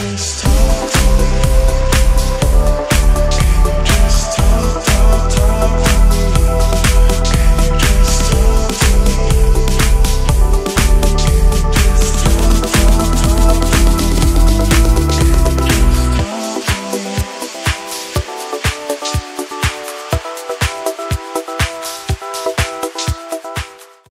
Just. time